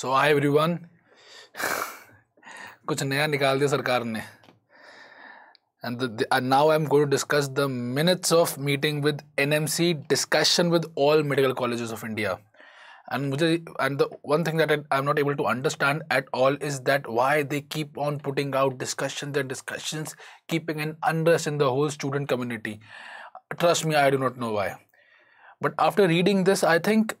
सो high everyone कुछ नया निकाल दिया सरकार ने and, the, and now i'm going to discuss the minutes of meeting with nmc discussion with all medical colleges of india and and the one thing that I, am not able to understand at all is that why they keep on putting out discussions and discussions keeping an unrest in the whole student community trust me i do not know why but after reading this i think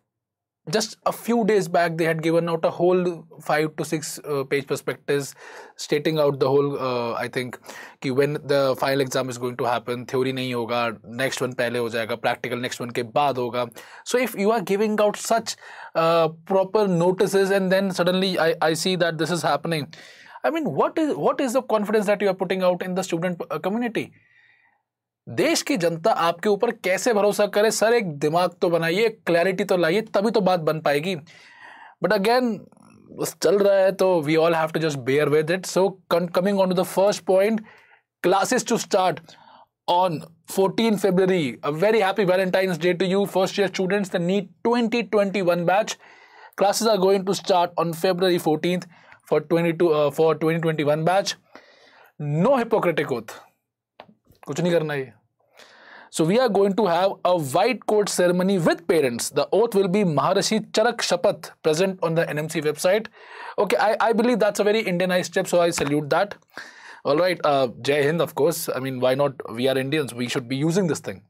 just a few days back they had given out a whole five to six uh, page prospectus stating out the whole uh, i think ki when the final exam is going to happen theory nahi hoga next one pehle ho jayega practical next one ke baad hoga. So if you are giving out such uh, proper notices and then suddenly I, I see that this is happening i mean what is what is the confidence that you are putting out in the student uh, community देश की जनता आपके ऊपर कैसे भरोसा करे? Sir, एक दिमाग तो बनाइए क्लैरिटी तो लाइए, तभी तो बात बन पाएगी। बट अगेन चल रहा है तो we all have to just bear with it so coming on to the first point classes to start on fourteen February a very happy Valentine's day to you first year students the NEET twenty twenty one batch classes are going to start on February fourteen for twenty two for twenty twenty one batch no Hippocratic oath कुछ नहीं करना ये। So we are going to have a white coat ceremony with parents. The oath will be Maharishi Charak Shapath present on the NMC website. Okay, I, I believe that's a very Indianized step, so I salute that. All right, uh, Jai Hind, of course. I mean, why not? We are Indians. We should be using this thing.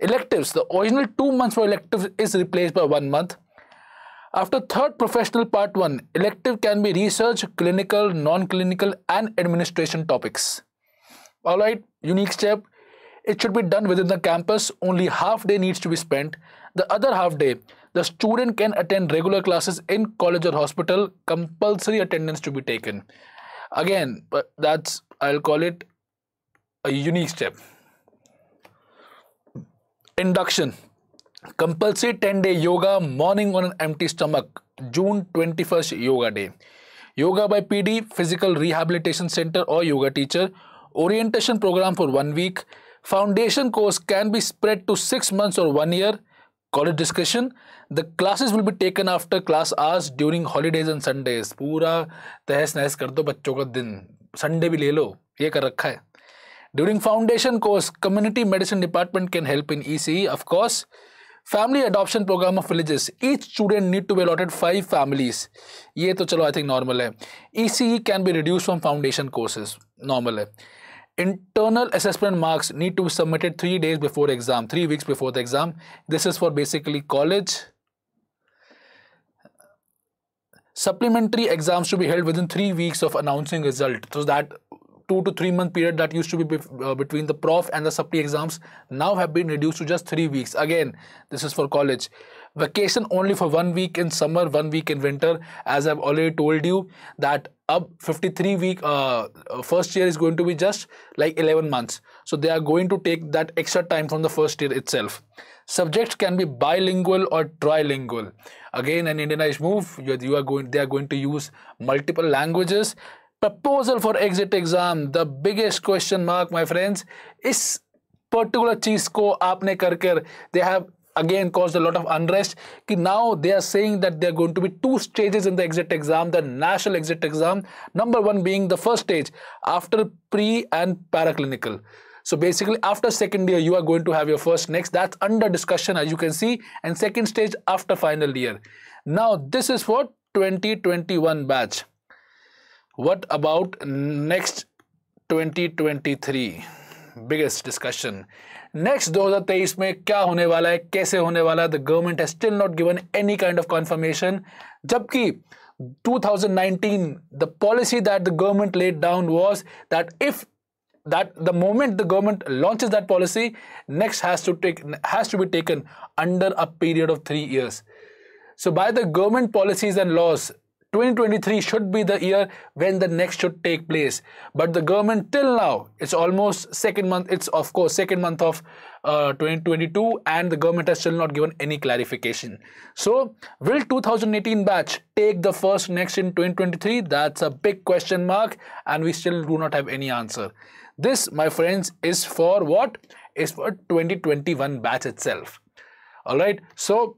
Electives. The original two months for electives is replaced by one month. After third professional part one, elective can be research, clinical, non-clinical, and administration topics. All right, unique step it should be done within the campus. Only half day needs to be spent. The other half day, the student can attend regular classes in college or hospital. Compulsory attendance to be taken. Again, but that's, I'll call it a unique step. Induction. Compulsory 10-day yoga morning on an empty stomach. June 21st yoga day. Yoga by PD, Physical Rehabilitation Center or yoga teacher. Orientation program for one week. Foundation course can be spread to six months or one year. College discussion. The classes will be taken after class hours during holidays and Sundays. पूरा तहस नहस कर दो बच्चों का दिन Sunday भी ले लो ये कर रखा है During foundation course, community medicine department can help in ECE, of course. Family adoption program of villages. Each student need to be allotted five families. ये तो चलो I think normal है. ECE can be reduced from foundation courses. Normal है. internal assessment marks need to be submitted three days before exam three weeks before the exam. This is for basically college. Supplementary exams to be held within three weeks of announcing result. So that two to three month period that used to be uh, between the prof and the supply exams now have been reduced to just three weeks. Again this is for college. Vacation only for one week in summer one week in winter. As i've already told you that up 53 week uh, uh, first year is going to be just like 11 months. So they are going to take that extra time from the first year itself. Subjects can be bilingual or trilingual. Again an indianized move you, you are going they are going to use multiple languages proposal for exit exam the biggest question mark my friends is particular aapne kar kar they have again caused a lot of unrest. Now they are saying that there are going to be two stages in the exit exam, the national exit exam. Number one being the first stage after pre and paraclinical. So basically after second year, you are going to have your first next. That's under discussion as you can see. And second stage after final year. Now this is for 2021 batch What about next 2023? Biggest discussion. Next 2023 में क्या होने वाला है कैसे होने वाला है the government has still not given any kind of confirmation जबकि 2019 the policy that the government laid down was that if that the moment the government launches that policy next has to take has to be taken under a period of 3 years so by the government policies and laws 2023 should be the year when the next should take place. But the government till now it's almost second month it's of course second month of uh, 2022 and the government has still not given any clarification. So will 2018 batch take the first next in 2023 that's a big question mark and we still do not have any answer. This my friends is for what? Is for 2021 batch itself. All right? So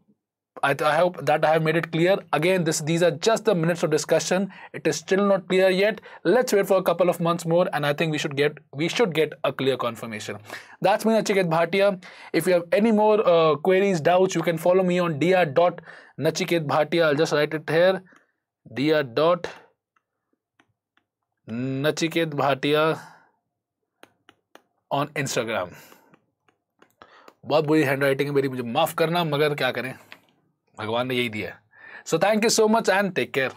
I, I hope that I have made it clear. Again, this these are just the minutes of discussion. It is still not clear yet. Let's wait for a couple of months more, and I think we should get we should get a clear confirmation. That's me, Nachiket Bhatia. If you have any more uh, queries, doubts, you can follow me on dr.nachiket Bhatia. I'll just write it here. dr. Nachiket Bhatia on Instagram. बहुत बुरी hand writing है मेरी मुझे माफ़ करना मगर क्या करें भगवान ने यही दिया so thank you so much and take care